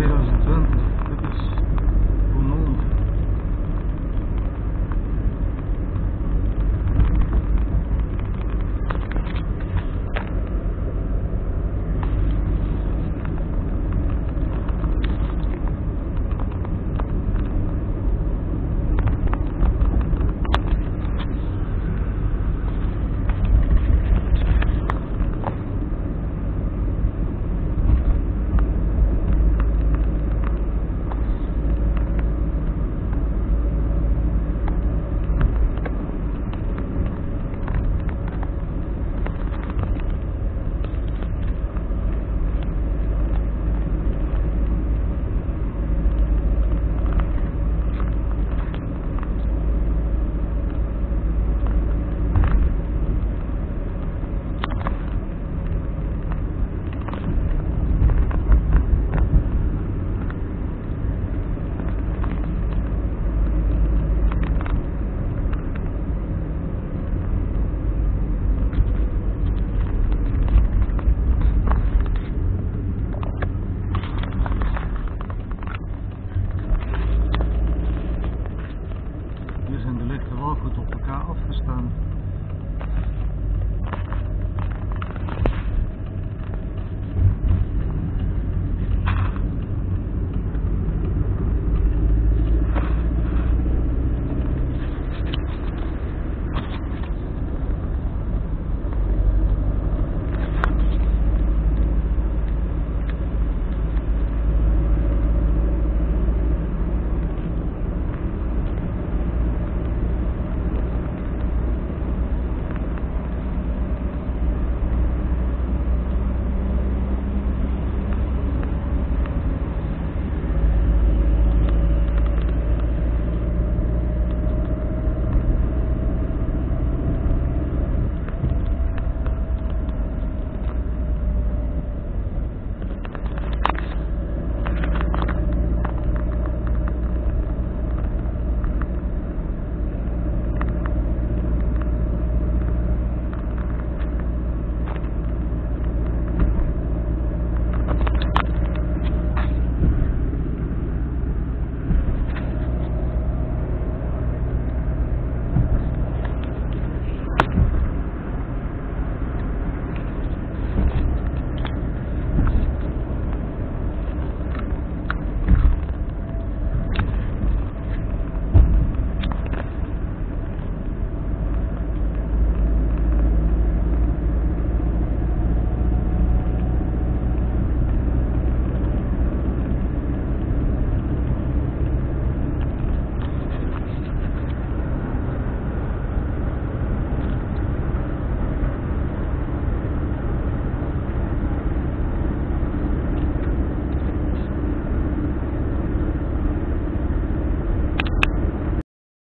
esperam tanto. heel goed op elkaar afgestaan.